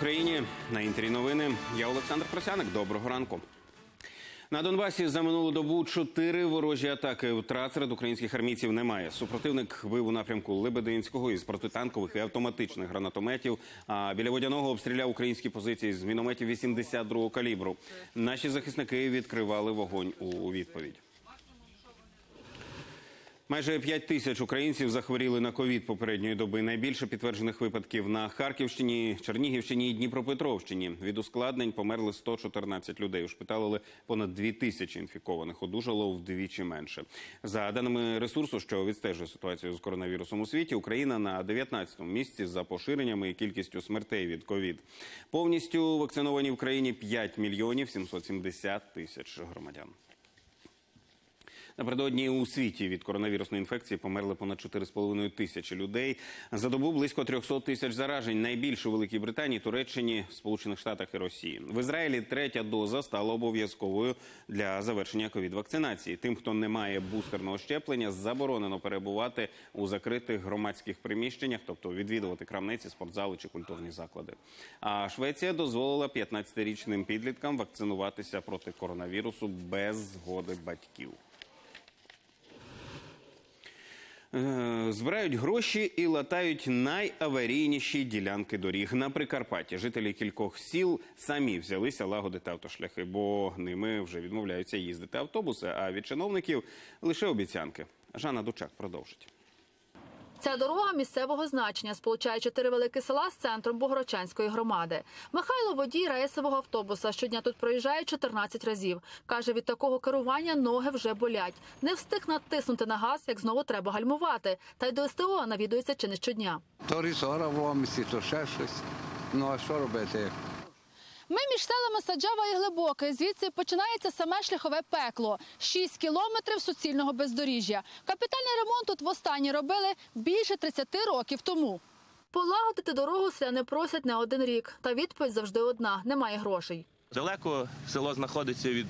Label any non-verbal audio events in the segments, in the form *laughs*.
Україні на інтері новини. Я Олександр Просяник. Доброго ранку. На Донбасі за минулу добу чотири ворожі атаки. Втрат серед українських армійців немає. Супротивник бив у напрямку Лебединського із протитанкових і автоматичних гранатометів. А біля водяного обстріляв українські позиції з мінометів 82-го калібру. Наші захисники відкривали вогонь у відповідь. Майже 5 тисяч українців захворіли на ковід попередньої доби. Найбільше підтверджених випадків на Харківщині, Чернігівщині і Дніпропетровщині. Від ускладнень померли 114 людей. Ушпиталили понад 2 тисячі інфікованих. Одужало вдвічі менше. За даними ресурсу, що відстежує ситуацію з коронавірусом у світі, Україна на 19-му місці за поширеннями і кількістю смертей від ковід. Повністю вакциновані в країні 5 мільйонів 770 тисяч громадян. Напередодні у світі від коронавірусної інфекції померли понад 4,5 тисячі людей. За добу близько 300 тисяч заражень. Найбільше у Великій Британії, Туреччині, Сполучених Штатах і Росії. В Ізраїлі третя доза стала обов'язковою для завершення ковід-вакцинації. Тим, хто не має бустерного щеплення, заборонено перебувати у закритих громадських приміщеннях, тобто відвідувати крамниці, спортзали чи культурні заклади. А Швеція дозволила 15-річним підліткам вакцинуватися проти коронавірусу без згоди батьків. Е, Збирають гроші і латають найаварійніші ділянки доріг на Прикарпатті. Жителі кількох сіл самі взялися лагодити автошляхи, бо ними вже відмовляються їздити автобуси. А від чиновників лише обіцянки. Жанна Дучак продовжить. Ця дорога місцевого значення сполучає чотири великі села з центром Богородчанської громади. Михайло водій рейсового автобуса щодня тут проїжджає 14 разів. Каже, від такого керування ноги вже болять. Не встиг натиснути на газ, як знову треба гальмувати. Та й до СТО навідується чи не щодня. То рісора в омісі, то ще щось. Ну а що робити? Ми між селами Саджава і Глибоке. Звідси починається саме шляхове пекло. Шість кілометрів суцільного бездоріжжя. Капітальний ремонт тут востаннє робили більше 30 років тому. Полагодити дорогу селяни просять не один рік. Та відповідь завжди одна – немає грошей. Далеко село знаходиться від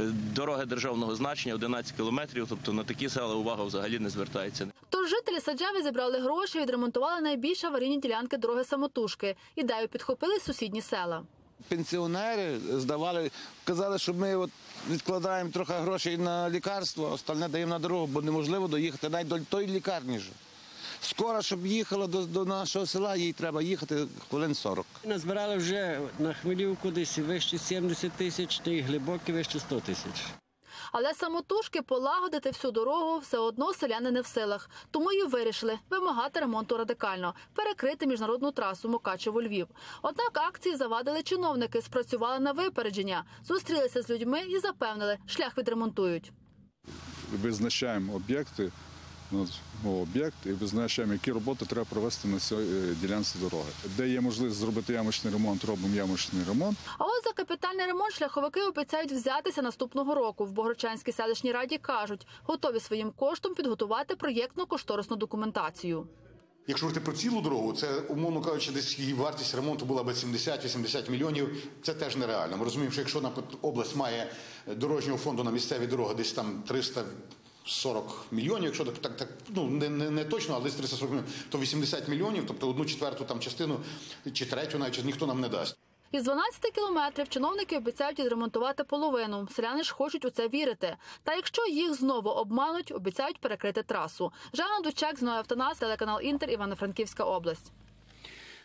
е, дороги державного значення 11 кілометрів, тобто на такі села увага взагалі не звертається. Тож жителі Саджави зібрали гроші, відремонтували найбільш аварійні ділянки дороги самотужки. Ідею підхопили сусідні села. Пенсіонери здавали, казали, що ми от відкладаємо трохи грошей на лікарство, остальне даємо на дорогу, бо неможливо доїхати навіть до тої лікарні. ж. Скоро, щоб їхала до, до нашого села, їй треба їхати хвилин 40. Назбирали вже на Хмелівку десь вище 70 тисяч, та й глибокі вище 100 тисяч. Але самотужки полагодити всю дорогу все одно селяни не в силах. Тому і вирішили вимагати ремонту радикально, перекрити міжнародну трасу Мукачево-Львів. Однак акції завадили чиновники, спрацювали на випередження, зустрілися з людьми і запевнили, шлях відремонтують. визначаємо об'єкти, об'єкт і визначаємо, які роботи треба провести на цій е, ділянці дороги. Де є можливість зробити ямочний ремонт, робимо ямочний ремонт. А от за капітальний ремонт шляховики обіцяють взятися наступного року. В Богородчанській селищній раді кажуть, готові своїм коштом підготувати проєктно-кошторисну документацію. Якщо говорити про цілу дорогу, це умовно кажучи, десь її вартість ремонту була б 70-80 мільйонів. Це теж нереально. Ми розуміємо, що якщо наприклад, область має дорожнього фонду на місцеві дороги десь там 340 мільйонів, якщо так, так, так ну не, не, не точно, але десь 340 мільйонів, то 80 мільйонів, тобто одну четверту там частину чи третю, навіть ніхто нам не дасть. Із 12 кілометрів чиновники обіцяють відремонтувати половину. Селяни ж хочуть у це вірити. Та якщо їх знову обмануть, обіцяють перекрити трасу. Жанна Дучак, Зноя Автонас, телеканал Інтер, Івано-Франківська область.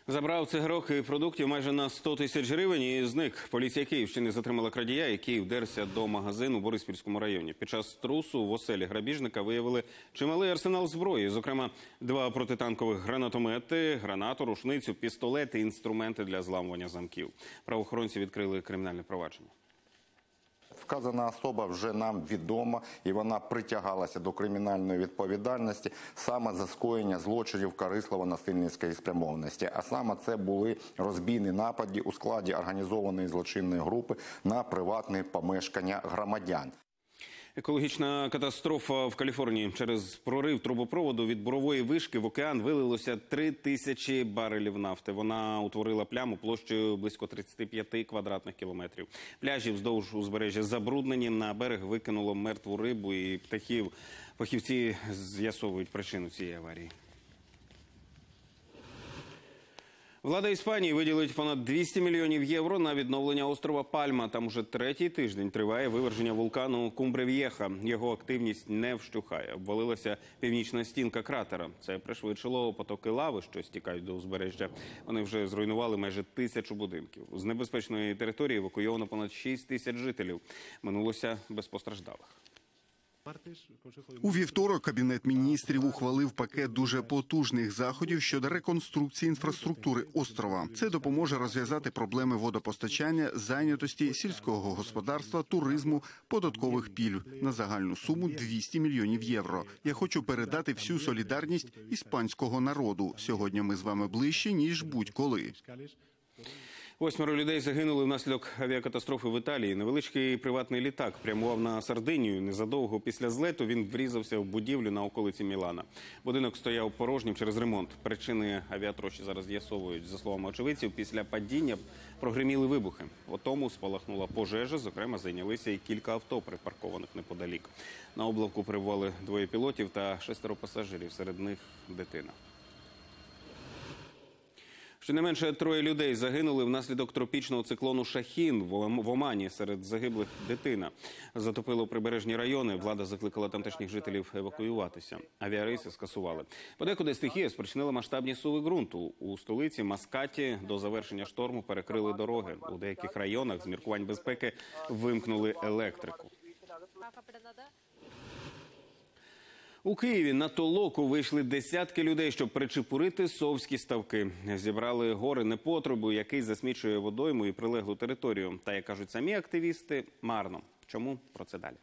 Забрав цигарок і продуктів майже на 100 тисяч гривень і зник. Поліція Київщини затримала крадія, який вдерся до магазину у Бориспільському районі. Під час трусу в оселі грабіжника виявили чималий арсенал зброї, зокрема два протитанкових гранатомети, гранату, рушницю, пістолети, інструменти для зламування замків. Правоохоронці відкрили кримінальне провадження. Вказана особа вже нам відома і вона притягалася до кримінальної відповідальності саме за скоєння злочинів корисливо-насильницької спрямованості. А саме це були розбійні напади у складі організованої злочинної групи на приватне помешкання громадян. Екологічна катастрофа в Каліфорнії через прорив трубопроводу від бурової вишки в океан вилилося три тисячі барелів нафти. Вона утворила пляму площею близько 35 квадратних кілометрів. Пляжі вздовж узбережжя забруднені. На берег викинуло мертву рибу і птахів. Фахівці з'ясовують причину цієї аварії. Влада Іспанії виділить понад 200 мільйонів євро на відновлення острова Пальма. Там уже третій тиждень триває виверження вулкану Кумбрев'єха. Його активність не вщухає. Обвалилася північна стінка кратера. Це пришвидшило потоки лави, що стікають до узбережжя. Вони вже зруйнували майже тисячу будинків. З небезпечної території евакуйовано понад 6 тисяч жителів. Минулося без постраждалих. У вівторок кабінет міністрів ухвалив пакет дуже потужних заходів щодо реконструкції інфраструктури острова. Це допоможе розв'язати проблеми водопостачання, зайнятості, сільського господарства, туризму, податкових пільг на загальну суму 200 мільйонів євро. Я хочу передати всю солідарність іспанського народу. Сьогодні ми з вами ближче ніж будь-коли. Восьмеро людей загинули внаслідок авіакатастрофи в Італії. Невеличкий приватний літак прямував на Сардинію. Незадовго після злету він врізався в будівлю на околиці Мілана. Будинок стояв порожнім через ремонт. Причини авіатрощі зараз з'ясовують. За словами очевидців, після падіння прогреміли вибухи. У тому спалахнула пожежа. Зокрема, зайнялися і кілька авто, припаркованих неподалік. На облавку перебували двоє пілотів та шестеро пасажирів. Серед них дитина. Щонайменше троє людей загинули внаслідок тропічного циклону Шахін в Ом- Омані. Серед загиблих дитина затопило прибережні райони. Влада закликала тамтешніх жителів евакуюватися. Авіарейси скасували. Подекуди стихія спричинила масштабні суви ґрунту. У столиці Маскаті до завершення шторму перекрили дороги. У деяких районах з міркувань безпеки вимкнули електрику. У Києві на толоку вийшли десятки людей, щоб причепурити совські ставки. Зібрали гори непотребу, який засмічує водойму і прилеглу територію. Та як кажуть самі активісти, марно. Чому про це далі?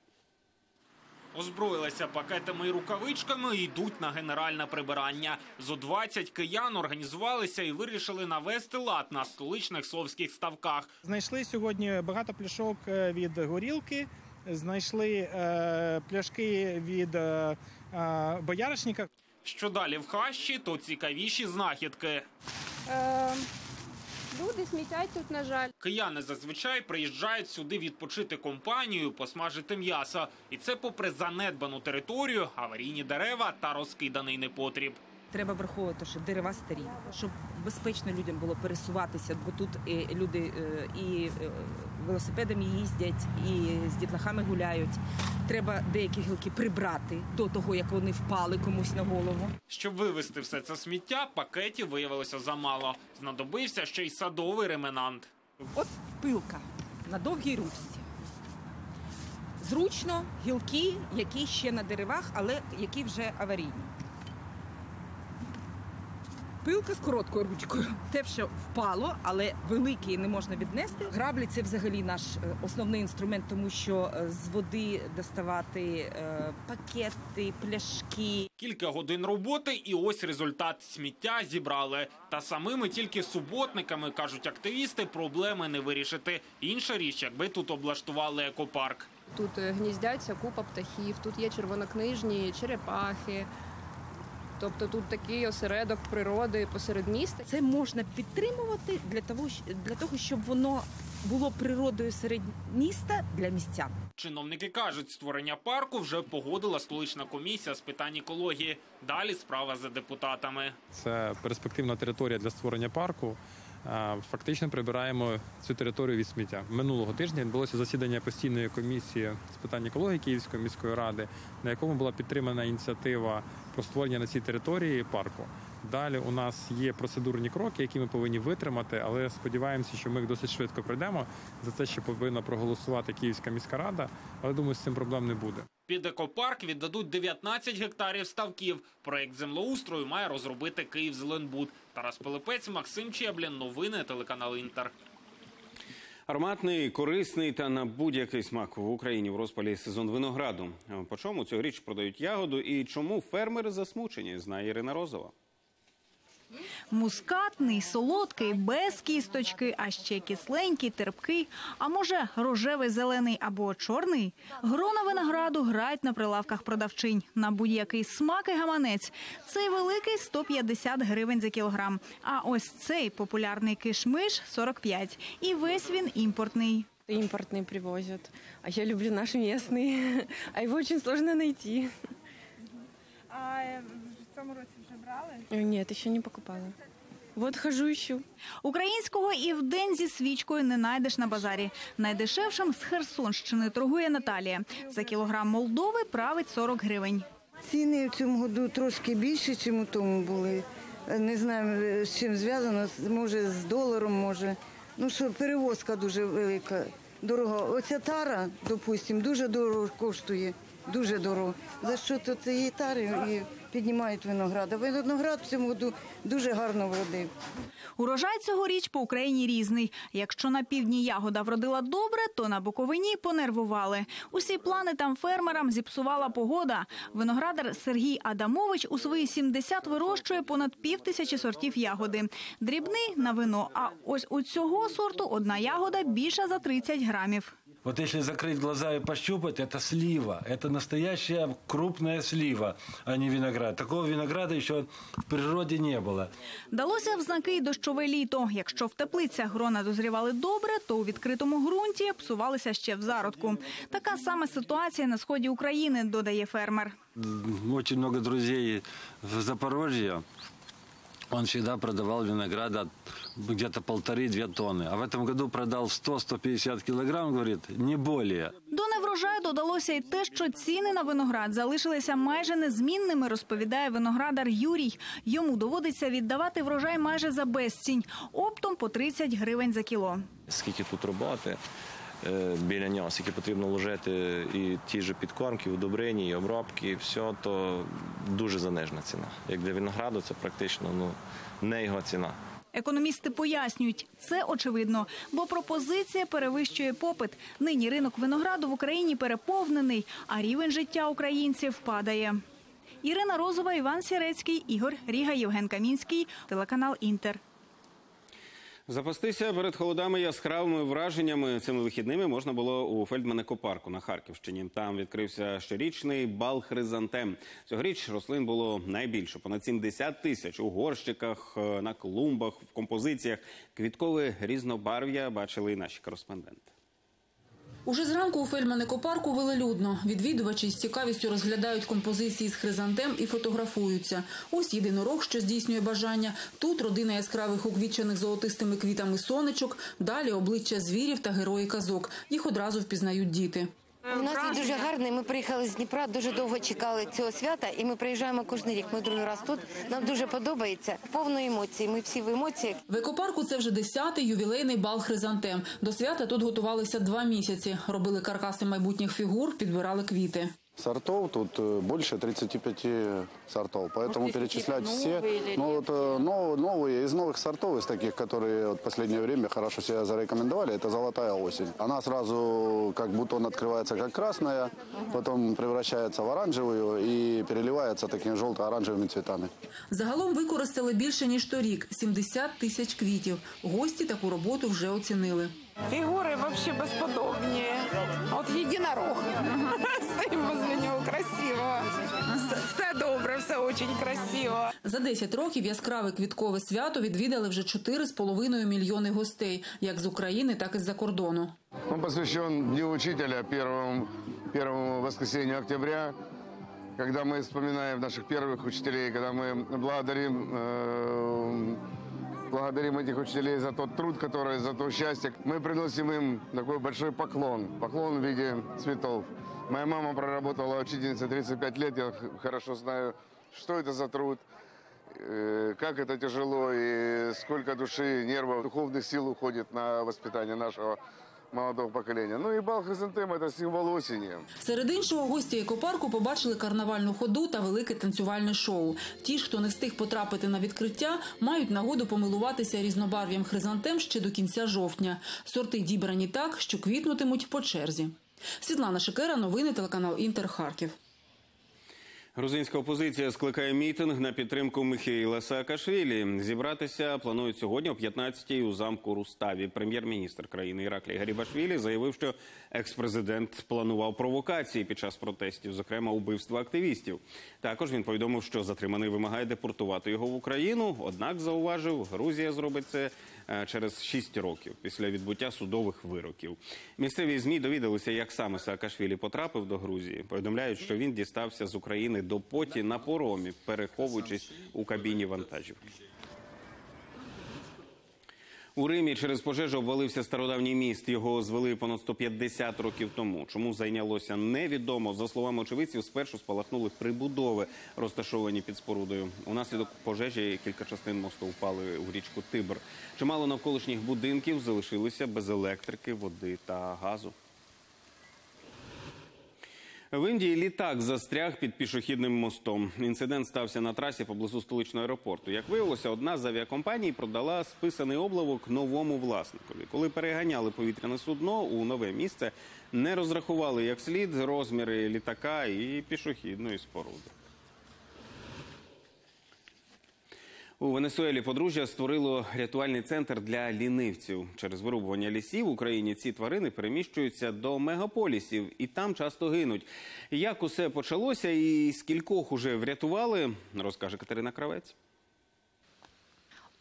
Озброїлися пакетами і рукавичками і йдуть на генеральне прибирання. Зо 20 киян організувалися і вирішили навести лад на столичних совських ставках. Знайшли сьогодні багато пляшок е, від горілки, знайшли е, пляшки від е, е, бояришника. Що далі в хащі, то цікавіші знахідки. Е, люди смітять тут, на жаль. Кияни зазвичай приїжджають сюди відпочити компанію, посмажити м'ясо. І це попри занедбану територію, аварійні дерева та розкиданий непотріб. Треба враховувати, що дерева старі, щоб безпечно людям було пересуватися, бо тут е, люди е, і е, велосипедами їздять, і з дітлахами гуляють. Треба деякі гілки прибрати до того, як вони впали комусь на голову. Щоб вивезти все це сміття, пакетів виявилося замало. Знадобився ще й садовий ремонант. От пилка на довгій ручці. Зручно гілки, які ще на деревах, але які вже аварійні. Пилка з короткою ручкою. Те, що впало, але великий не можна віднести. Граблі це взагалі наш е, основний інструмент, тому що е, з води доставати е, пакети, пляшки. Кілька годин роботи, і ось результат сміття зібрали. Та самими тільки суботниками кажуть активісти, проблеми не вирішити. Інша річ, якби тут облаштували екопарк. Тут гніздяться купа птахів, тут є червонокнижні черепахи. Тобто тут такий осередок природи посеред міста. Це можна підтримувати для того, для того, щоб воно було природою серед міста для містян. Чиновники кажуть, створення парку вже погодила столична комісія з питань екології. Далі справа за депутатами. Це перспективна територія для створення парку. Фактично прибираємо цю територію від сміття. Минулого тижня відбулося засідання постійної комісії з питань екології Київської міської ради, на якому була підтримана ініціатива про створення на цій території парку. Далі у нас є процедурні кроки, які ми повинні витримати, але сподіваємося, що ми їх досить швидко пройдемо. За це ще повинна проголосувати Київська міська рада. Але думаю, з цим проблем не буде. Під екопарк віддадуть 19 гектарів ставків. Проект землеустрою має розробити Київзеленбуд. Тарас Пилипець, Максим Чеблін. Новини телеканал Інтер. Ароматний, корисний та на будь-який смак в Україні в розпалі сезон винограду. По чому цьогоріч продають ягоду і чому фермери засмучені, знає Ірина Розова. Мускатний, солодкий, без кісточки, а ще кисленький, терпкий, а може рожевий, зелений або чорний. Грона винограду грають на прилавках продавчинь. На будь-який смак і гаманець. Цей великий 150 гривень за кілограм. А ось цей популярний кишмиш 45. І весь він імпортний. Импортный привозят. А я люблю наш местный. *laughs* А его очень сложно найти. А в цьому році вже брали? Э, Нет, еще не покупала. Вот хожу ищу. Українського і вдень зі свічкою не знайдеш на базарі. Найдешевшим з Херсонщини торгує Наталія. За кілограм Молдови править 40 гривень. Ціни в цьому году трошки більше, ніж у тому були. Не знаю, е, з чим зв'язано, може з доларом, може. Ну що, перевозка дуже велика, дорога. Оця тара, допустимо, дуже дорого коштує, дуже дорого. За що то цієї тари і піднімають виноград. А виноград в цьому году дуже гарно вродив. Урожай цьогоріч по Україні різний. Якщо на півдні ягода вродила добре, то на Буковині понервували. Усі плани там фермерам зіпсувала погода. Виноградар Сергій Адамович у свої 70 вирощує понад пів тисячі сортів ягоди. Дрібний на вино. А ось у цього сорту одна ягода більша за 30 грамів. Вот если закрыть глаза и пощупать, это слива. Это настоящая крупная слива, а не виноград. Такого винограда еще в природе не было. Далося в знаки й дощове літо. Якщо в теплицях грона дозрівали добре, то у відкритому ґрунті псувалися ще в зародку. Така сама ситуація на сході України, додає фермер. Очень много друзей в Запорожье. Он всегда продавал винограда где-то полторы-две тонны. А в этом году продал 100-150 килограмм, говорит, не более. До неврожаю додалося й те, що ціни на виноград залишилися майже незмінними, розповідає виноградар Юрій. Йому доводиться віддавати врожай майже за безцінь, оптом по 30 гривень за кіло. скільки тут роботи е, Біля нього, скільки потрібно вложити і ті ж підкормки, удобрення, і обробки, і все, то дуже занижена ціна. Як для винограду, це практично ну, не його ціна. Економісти пояснюють, це очевидно, бо пропозиція перевищує попит. Нині ринок винограду в Україні переповнений, а рівень життя українців падає. Ірина Розова, Іван Сірецький, Ігор Ріга, Євген Камінський, телеканал Інтер. Запастися перед холодами яскравими враженнями цими вихідними можна було у Фельдманекопарку на Харківщині. Там відкрився щорічний бал хризантем. Цьогоріч рослин було найбільше понад 70 тисяч у горщиках, е, на клумбах, в композиціях. Квіткове різнобарв'я бачили і наші кореспонденти. Уже зранку у Фельдманекопарку велелюдно. Відвідувачі з цікавістю розглядають композиції з хризантем і фотографуються. Ось єдинорог, що здійснює бажання. Тут родина яскравих уквічених золотистими квітами сонечок. Далі обличчя звірів та герої казок. Їх одразу впізнають діти. У нас він дуже гарний. Ми приїхали з Дніпра, дуже довго чекали цього свята, і ми приїжджаємо кожен рік. Ми другий раз тут. Нам дуже подобається. Повно емоцій. Ми всі в емоціях. В екопарку це вже десятий ювілейний бал хризантем. До свята тут готувалися два місяці. Робили каркаси майбутніх фігур, підбирали квіти. Сортов тут э, больше 35 сортов, поэтому перечислять все. Ну, вот, э, нов- новые, из новых сортов, из таких, которые вот в последнее время хорошо себя зарекомендовали, это «Золотая осень». Она сразу, как бутон открывается как красная, потом превращается в оранжевую и переливается такими желто-оранжевыми цветами. Загалом використали більше ніж торік 70 тисяч квітів. Гості таку роботу вже оцінили. Фигуры вообще бесподобні. От єдинорог. *laughs* Стоїмо *laughs* возле нього красиво. Все- Все добре, все дуже красиво. За 10 років яскраве квіткове свято відвідали вже 4,5 мільйони гостей, як з України, так і з-за кордону. Он посвящен Дню Учителя, первому, первому воскресенью октября, когда мы вспоминаем наших первых учителей, когда мы благодарим, э, благодарим этих учителей за тот труд, который, за то счастье. Мы приносим им такой большой поклон, поклон в виде цветов. Моя мама проработала учительницей 35 лет, я хорошо знаю, что это за труд, э, как это тяжело и сколько души, нервов, духовных сил уходит на воспитание нашего молодого поколения. Ну и бал хризантем – это символ осени. Серед іншого, гості екопарку побачили карнавальну ходу та велике танцювальне шоу. Ті ж, хто не встиг потрапити на відкриття, мають нагоду помилуватися різнобарв'ям хризантем ще до кінця жовтня. Сорти дібрані так, що квітнутимуть по черзі. Світлана Шикера, новини телеканал Інтер Харків. Грузинська опозиція скликає мітинг на підтримку Михайла Саакашвілі. Зібратися планують сьогодні о 15-й у замку Руставі. Прем'єр-міністр країни Іраклій Гарібашвілі заявив, що екс-президент планував провокації під час протестів, зокрема убивство активістів. Також він повідомив, що затриманий вимагає депортувати його в Україну. Однак зауважив, Грузія зробить це е, через 6 років після відбуття судових вироків. Місцеві змі довідалися, як саме Саакашвілі потрапив до Грузії. Повідомляють, що він дістався з України до поті на поромі, переховуючись у кабіні вантажівки. У Римі через пожежу обвалився стародавній міст. Його звели понад 150 років тому. Чому зайнялося невідомо. За словами очевидців, спершу спалахнули прибудови, розташовані під спорудою. Унаслідок пожежі кілька частин мосту впали у річку Тибр. Чимало навколишніх будинків залишилися без електрики, води та газу. В Індії літак застряг під пішохідним мостом. Інцидент стався на трасі поблизу столичного аеропорту. Як виявилося, одна з авіакомпаній продала списаний облавок новому власникові. Коли переганяли повітряне судно у нове місце, не розрахували як слід розміри літака і пішохідної споруди. У Венесуелі подружжя створило рятувальний центр для лінивців. Через вирубування лісів в Україні ці тварини переміщуються до мегаполісів і там часто гинуть. Як усе почалося і скількох уже врятували, розкаже Катерина Кравець.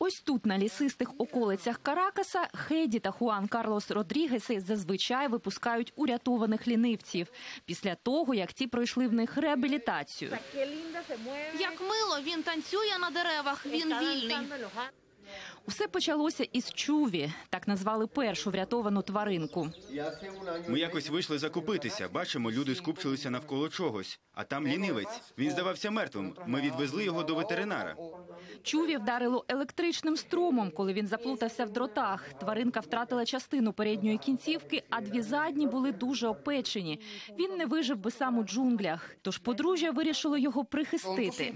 Ось тут, на лісистих околицях Каракаса, Хеді та Хуан Карлос Родрігеси зазвичай випускають урятованих лінивців після того, як ті пройшли в них реабілітацію. Як мило, він танцює на деревах, він вільний. Усе почалося із чуві, так назвали першу врятовану тваринку. Ми якось вийшли закупитися. Бачимо, люди скупчилися навколо чогось. А там лінивець. Він здавався мертвим. Ми відвезли його до ветеринара. Чуві вдарило електричним струмом, коли він заплутався в дротах. Тваринка втратила частину передньої кінцівки, а дві задні були дуже опечені. Він не вижив би сам у джунглях. Тож подружжя вирішило його прихистити.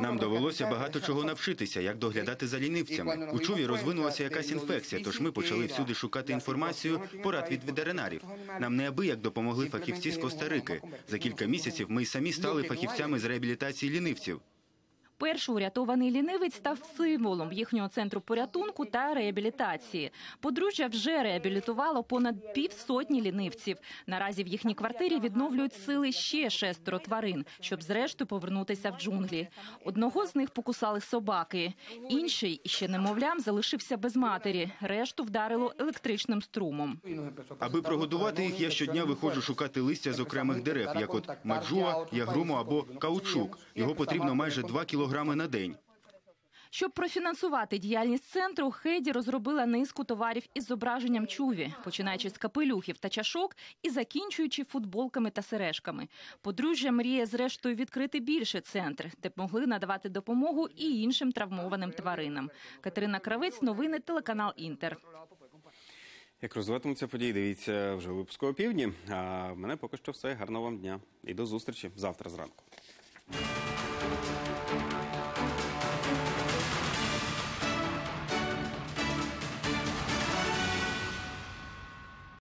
Нам довелося багато чого навчитися, як доглядати за лінивцями. У чуві розвинулася якась інфекція, тож ми почали всюди шукати інформацію, порад від ветеринарів. Нам неабияк допомогли фахівці з Коста-Рики. За кілька місяців ми й самі стали фахівцями з реабілітації лінивців. Перший урятований лінивець став символом їхнього центру порятунку та реабілітації. Подружжя вже реабілітувало понад півсотні лінивців. Наразі в їхній квартирі відновлюють сили ще шестеро тварин, щоб зрештою повернутися в джунглі. Одного з них покусали собаки, інший ще немовлям залишився без матері. Решту вдарило електричним струмом. Аби прогодувати їх, я щодня виходжу шукати листя з окремих дерев, як от маджуа, ягруму або каучук. Його потрібно майже 2 кілограми на день. Щоб профінансувати діяльність центру, Хеді розробила низку товарів із зображенням чуві, починаючи з капелюхів та чашок і закінчуючи футболками та сережками. Подружжя мріє зрештою відкрити більше центр, де б могли надавати допомогу і іншим травмованим тваринам. Катерина Кравець, новини, телеканал Інтер. Як розвиватимуться події, дивіться вже у випуску о півдні. А в мене поки що все. Гарного вам дня і до зустрічі завтра зранку.